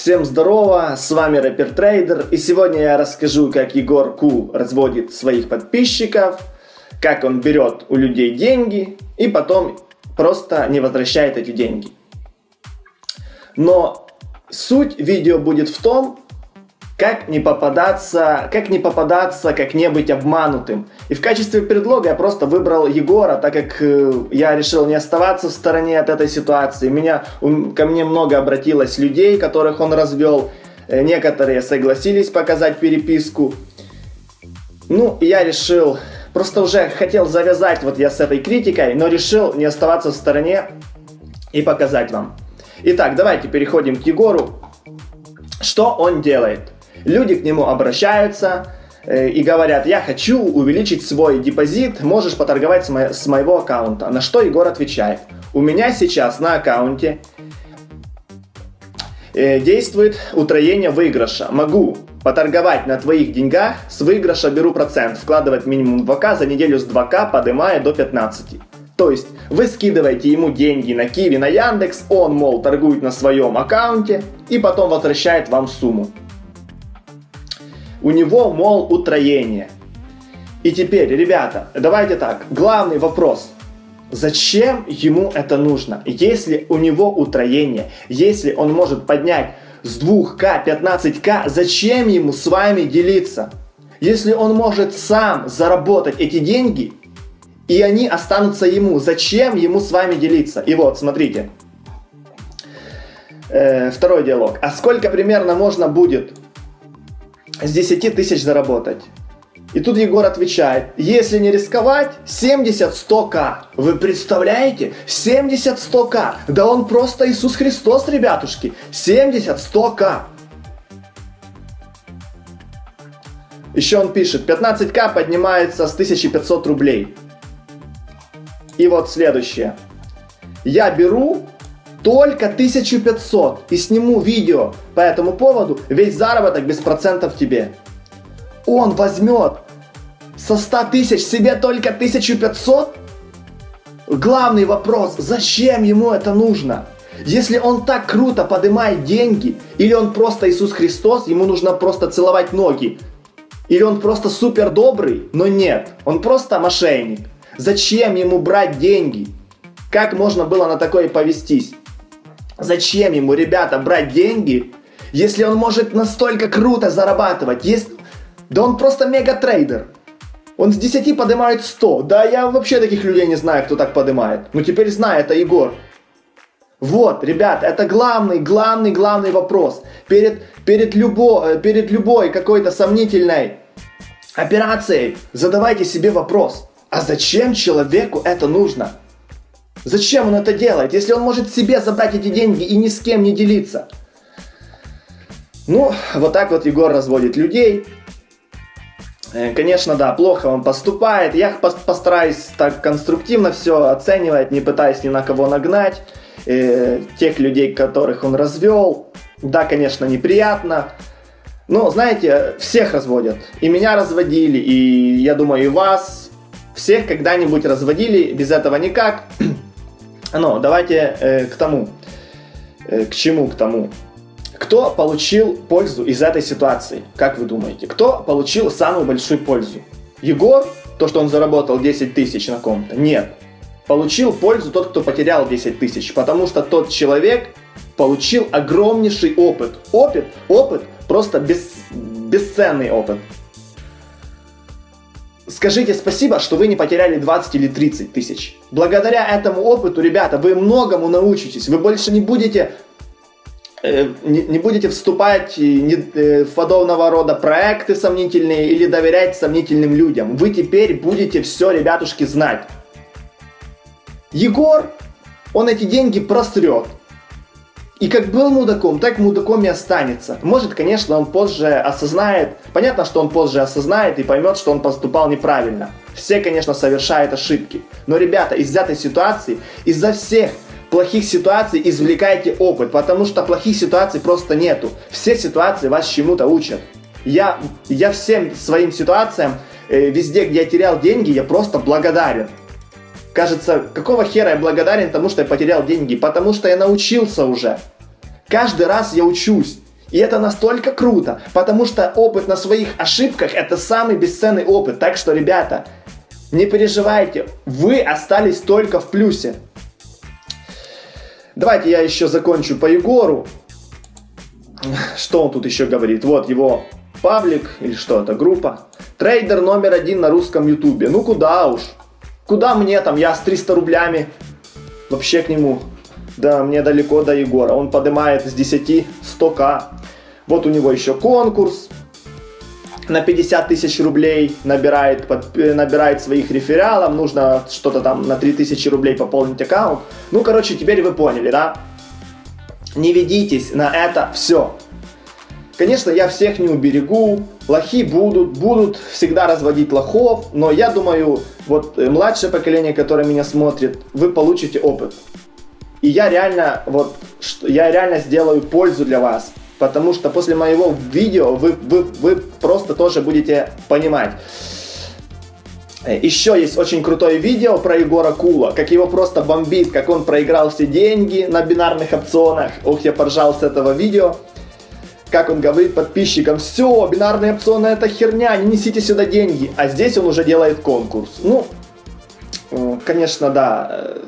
Всем здорово, с вами Рэпер Трейдер, и сегодня я расскажу, как Егор Ку разводит своих подписчиков, как он берет у людей деньги и потом просто не возвращает эти деньги. Но суть видео будет в том, как не попадаться, как не попадаться, как не быть обманутым. И в качестве предлога я просто выбрал Егора, так как э, я решил не оставаться в стороне от этой ситуации. Меня, ко мне много обратилось людей, которых он развел. Э, некоторые согласились показать переписку. Ну, и я решил, просто уже хотел завязать вот я с этой критикой, но решил не оставаться в стороне и показать вам. Итак, давайте переходим к Егору. Что он делает? Люди к нему обращаются э, и говорят, я хочу увеличить свой депозит, можешь поторговать с, мо- с моего аккаунта. На что Егор отвечает, у меня сейчас на аккаунте э, действует утроение выигрыша. Могу поторговать на твоих деньгах, с выигрыша беру процент, вкладывать минимум 2к, за неделю с 2к поднимая до 15. То есть вы скидываете ему деньги на Киви, на Яндекс, он, мол, торгует на своем аккаунте и потом возвращает вам сумму. У него, мол, утроение. И теперь, ребята, давайте так, главный вопрос. Зачем ему это нужно? Если у него утроение, если он может поднять с 2К 15К, зачем ему с вами делиться? Если он может сам заработать эти деньги, и они останутся ему, зачем ему с вами делиться? И вот, смотрите. Э, второй диалог. А сколько примерно можно будет с 10 тысяч заработать. И тут Егор отвечает, если не рисковать, 70-100к. Вы представляете? 70-100к. Да он просто Иисус Христос, ребятушки. 70-100к. Еще он пишет, 15к поднимается с 1500 рублей. И вот следующее. Я беру только 1500 и сниму видео по этому поводу, весь заработок без процентов тебе. Он возьмет со 100 тысяч себе только 1500? Главный вопрос, зачем ему это нужно? Если он так круто поднимает деньги, или он просто Иисус Христос, ему нужно просто целовать ноги, или он просто супер добрый, но нет, он просто мошенник. Зачем ему брать деньги? Как можно было на такое повестись? Зачем ему, ребята, брать деньги, если он может настолько круто зарабатывать? Если... Да он просто мега-трейдер. Он с 10 поднимает 100. Да я вообще таких людей не знаю, кто так поднимает. Ну теперь знаю, это Егор. Вот, ребят, это главный, главный, главный вопрос. Перед, перед, любо, э, перед любой какой-то сомнительной операцией задавайте себе вопрос. А зачем человеку это нужно? Зачем он это делает, если он может себе забрать эти деньги и ни с кем не делиться? Ну, вот так вот Егор разводит людей. Э, конечно, да, плохо он поступает. Я постараюсь так конструктивно все оценивать, не пытаясь ни на кого нагнать. Э, тех людей, которых он развел. Да, конечно, неприятно. Но, знаете, всех разводят. И меня разводили, и я думаю, и вас. Всех когда-нибудь разводили, без этого никак. Но давайте э, к тому. Э, к чему к тому? Кто получил пользу из этой ситуации? Как вы думаете? Кто получил самую большую пользу? Егор? То, что он заработал 10 тысяч на ком-то? Нет. Получил пользу тот, кто потерял 10 тысяч. Потому что тот человек получил огромнейший опыт. Опыт, опыт, просто бес, бесценный опыт. Скажите спасибо, что вы не потеряли 20 или 30 тысяч. Благодаря этому опыту, ребята, вы многому научитесь. Вы больше не будете э, не, будете вступать не, э, в подобного рода проекты сомнительные или доверять сомнительным людям. Вы теперь будете все, ребятушки, знать. Егор, он эти деньги просрет. И как был мудаком, так мудаком и останется. Может, конечно, он позже осознает, понятно, что он позже осознает и поймет, что он поступал неправильно. Все, конечно, совершают ошибки. Но, ребята, из этой ситуации, из-за всех плохих ситуаций извлекайте опыт, потому что плохих ситуаций просто нету. Все ситуации вас чему-то учат. Я, я всем своим ситуациям, э, везде, где я терял деньги, я просто благодарен. Кажется, какого хера я благодарен тому, что я потерял деньги? Потому что я научился уже. Каждый раз я учусь. И это настолько круто, потому что опыт на своих ошибках это самый бесценный опыт. Так что, ребята, не переживайте, вы остались только в плюсе. Давайте я еще закончу по Егору. Что он тут еще говорит? Вот его паблик или что это, группа. Трейдер номер один на русском ютубе. Ну куда уж. Куда мне там, я с 300 рублями вообще к нему. Да, мне далеко до Егора. Он поднимает с 10 100к. Вот у него еще конкурс на 50 тысяч рублей набирает, под, э, набирает своих рефералов, нужно что-то там на 3 тысячи рублей пополнить аккаунт. Ну, короче, теперь вы поняли, да? Не ведитесь на это все. Конечно, я всех не уберегу, лохи будут, будут всегда разводить лохов, но я думаю, вот э, младшее поколение, которое меня смотрит, вы получите опыт. И я реально, вот, я реально сделаю пользу для вас потому что после моего видео вы, вы, вы просто тоже будете понимать. Еще есть очень крутое видео про Егора Кула, как его просто бомбит, как он проиграл все деньги на бинарных опционах. Ох, я поржал с этого видео. Как он говорит подписчикам, все, бинарные опционы это херня, не несите сюда деньги. А здесь он уже делает конкурс. Ну, э, конечно, да, э,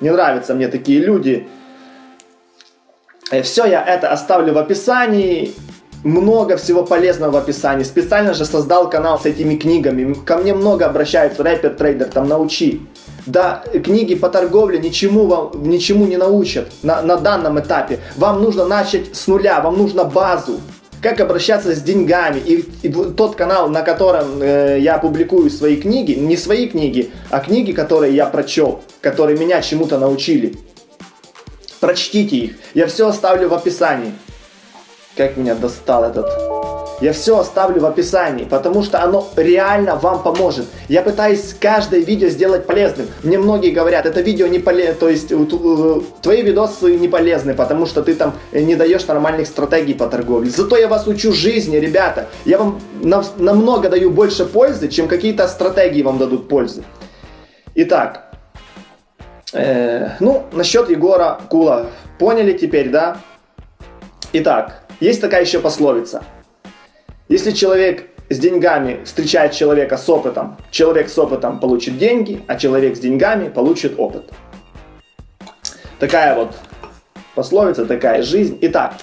не нравятся мне такие люди, Э, Все я это оставлю в описании. Много всего полезного в описании. Специально же создал канал с этими книгами. Ко мне много обращаются, рэпер, трейдер, там научи. Да, книги по торговле ничему вам ничему не научат на, на данном этапе. Вам нужно начать с нуля, вам нужно базу. Как обращаться с деньгами. И, и тот канал, на котором э, я публикую свои книги, не свои книги, а книги, которые я прочел, которые меня чему-то научили. Прочтите их. Я все оставлю в описании. Как меня достал этот... Я все оставлю в описании, потому что оно реально вам поможет. Я пытаюсь каждое видео сделать полезным. Мне многие говорят, это видео не полезно, то есть э, твои видосы не полезны, потому что ты там не даешь нормальных стратегий по торговле. Зато я вас учу жизни, ребята. Я вам намного даю больше пользы, чем какие-то стратегии вам дадут пользы. Итак, Э, ну, насчет Егора Кула. Поняли теперь, да? Итак, есть такая еще пословица. Если человек с деньгами встречает человека с опытом, человек с опытом получит деньги, а человек с деньгами получит опыт. Такая вот пословица, такая жизнь. Итак,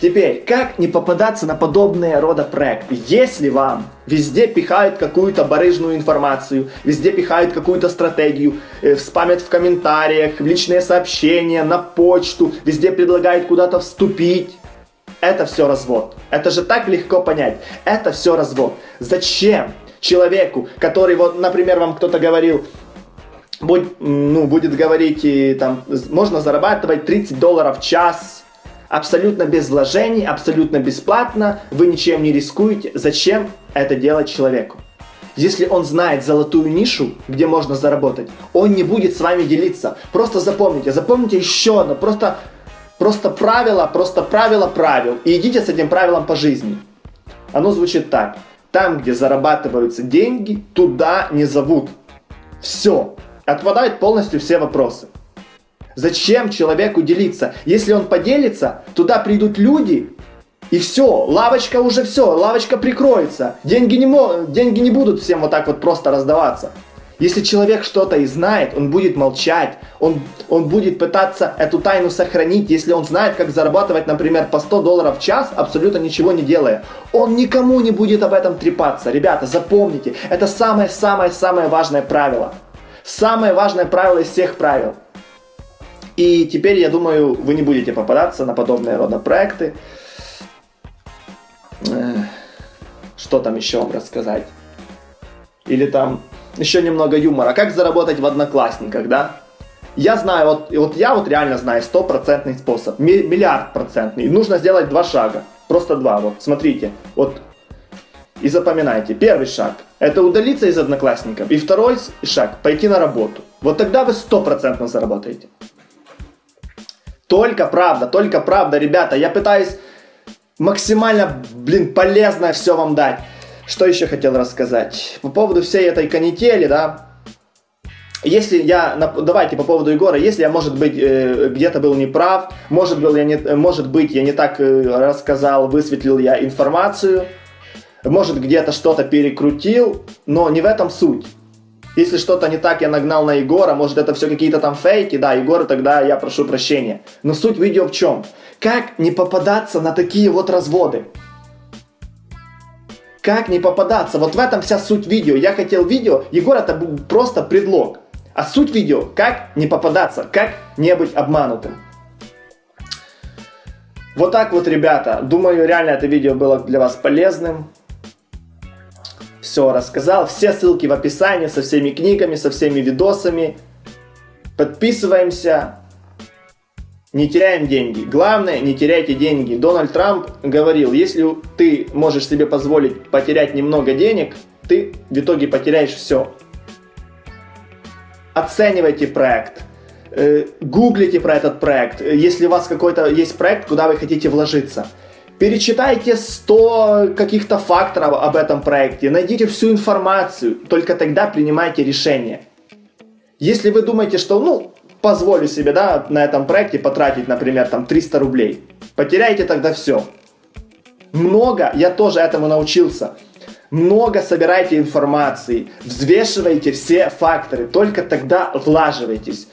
Теперь, как не попадаться на подобные рода проекты? Если вам везде пихают какую-то барыжную информацию, везде пихают какую-то стратегию, э, спамят в комментариях, в личные сообщения, на почту, везде предлагают куда-то вступить, это все развод. Это же так легко понять. Это все развод. Зачем человеку, который, вот, например, вам кто-то говорил, будь, ну, будет говорить, и, там, можно зарабатывать 30 долларов в час, абсолютно без вложений, абсолютно бесплатно, вы ничем не рискуете. Зачем это делать человеку? Если он знает золотую нишу, где можно заработать, он не будет с вами делиться. Просто запомните, запомните еще одно, просто, просто правило, просто правило правил. И идите с этим правилом по жизни. Оно звучит так. Там, где зарабатываются деньги, туда не зовут. Все. Отпадают полностью все вопросы. Зачем человеку делиться? Если он поделится, туда придут люди, и все, лавочка уже все, лавочка прикроется. Деньги не, деньги не будут всем вот так вот просто раздаваться. Если человек что-то и знает, он будет молчать, он, он будет пытаться эту тайну сохранить, если он знает, как зарабатывать, например, по 100 долларов в час, абсолютно ничего не делая. Он никому не будет об этом трепаться. Ребята, запомните, это самое-самое-самое важное правило. Самое важное правило из всех правил – и теперь, я думаю, вы не будете попадаться на подобные рода проекты. Что там еще вам рассказать? Или там еще немного юмора. Как заработать в одноклассниках, да? Я знаю, вот, вот я вот реально знаю стопроцентный способ, миллиард процентный. Нужно сделать два шага, просто два. Вот смотрите, вот и запоминайте. Первый шаг – это удалиться из одноклассников. И второй шаг – пойти на работу. Вот тогда вы стопроцентно заработаете. Только правда, только правда, ребята. Я пытаюсь максимально, блин, полезное все вам дать. Что еще хотел рассказать? По поводу всей этой канители, да. если я, давайте по поводу Егора, если я, может быть, э, где-то был неправ, может, был я не, может быть, я не так э, рассказал, высветлил я информацию, может, где-то что-то перекрутил, но не в этом суть. Если что-то не так я нагнал на Егора, может это все какие-то там фейки, да, Егор, тогда я прошу прощения. Но суть видео в чем? Как не попадаться на такие вот разводы? Как не попадаться? Вот в этом вся суть видео. Я хотел видео, Егор это был просто предлог. А суть видео, как не попадаться, как не быть обманутым. Вот так вот, ребята. Думаю, реально это видео было для вас полезным. Все рассказал. Все ссылки в описании со всеми книгами, со всеми видосами. Подписываемся. Не теряем деньги. Главное, не теряйте деньги. Дональд Трамп говорил, если ты можешь себе позволить потерять немного денег, ты в итоге потеряешь все оценивайте проект, э, гуглите про этот проект, если у вас какой-то есть проект, куда вы хотите вложиться. Перечитайте 100 каких-то факторов об этом проекте, найдите всю информацию, только тогда принимайте решение. Если вы думаете, что, ну, позволю себе, да, на этом проекте потратить, например, там 300 рублей, потеряйте тогда все. Много, я тоже этому научился много собирайте информации, взвешивайте все факторы, только тогда влаживайтесь.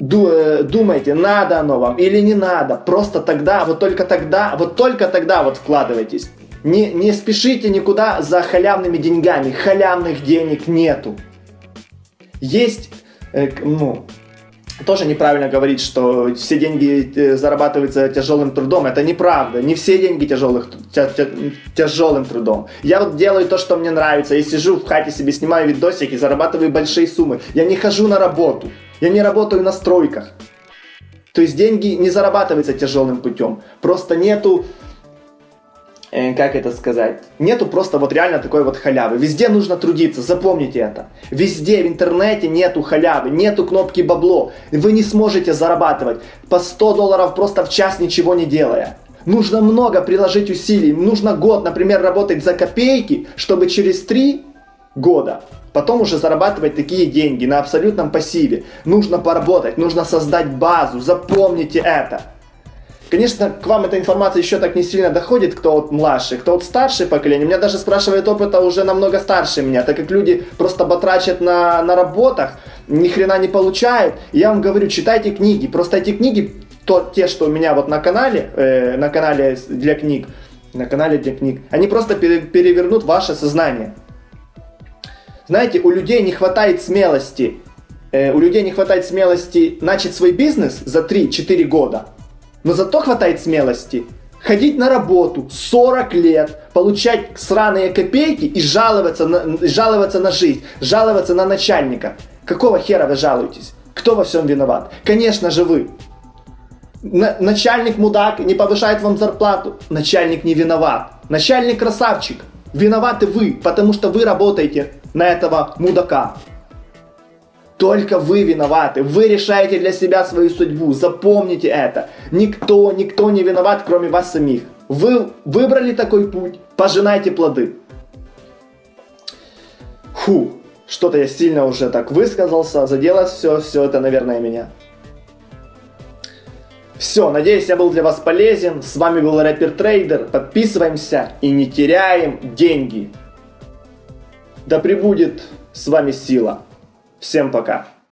Э, думайте, надо оно вам или не надо, просто тогда, вот только тогда, вот только тогда вот вкладывайтесь. Не, не спешите никуда за халявными деньгами, халявных денег нету. Есть, э, ну, тоже неправильно говорить, что все деньги э, зарабатываются тяжелым трудом. Это неправда. Не все деньги тяжелых, тя, тя, тяжелым трудом. Я вот делаю то, что мне нравится. Я сижу в хате себе, снимаю видосики, зарабатываю большие суммы. Я не хожу на работу. Я не работаю на стройках. То есть деньги не зарабатываются тяжелым путем. Просто нету как это сказать, нету просто вот реально такой вот халявы. Везде нужно трудиться, запомните это. Везде в интернете нету халявы, нету кнопки бабло. Вы не сможете зарабатывать по 100 долларов просто в час ничего не делая. Нужно много приложить усилий. Нужно год, например, работать за копейки, чтобы через 3 года потом уже зарабатывать такие деньги на абсолютном пассиве. Нужно поработать, нужно создать базу, запомните это. Конечно, к вам эта информация еще так не сильно доходит, кто вот младший, кто вот старшее поколение. Меня даже спрашивает опыта уже намного старше меня, так как люди просто батрачат на, на работах, ни хрена не получают. И я вам говорю, читайте книги. Просто эти книги, то, те, что у меня вот на канале, э, на канале для книг, на канале для книг, они просто пере, перевернут ваше сознание. Знаете, у людей не хватает смелости, э, у людей не хватает смелости начать свой бизнес за 3-4 года – но зато хватает смелости ходить на работу 40 лет, получать сраные копейки и жаловаться на, жаловаться на жизнь, жаловаться на начальника. Какого хера вы жалуетесь? Кто во всем виноват? Конечно же вы. На, начальник мудак не повышает вам зарплату. Начальник не виноват. Начальник красавчик. Виноваты вы, потому что вы работаете на этого мудака. Только вы виноваты. Вы решаете для себя свою судьбу. Запомните это. Никто, никто не виноват, кроме вас самих. Вы выбрали такой путь. Пожинайте плоды. Фу, что-то я сильно уже так высказался, заделось все, все это, наверное, меня. Все, надеюсь, я был для вас полезен. С вами был Рэпер Трейдер. Подписываемся и не теряем деньги. Да пребудет с вами сила. Всем пока.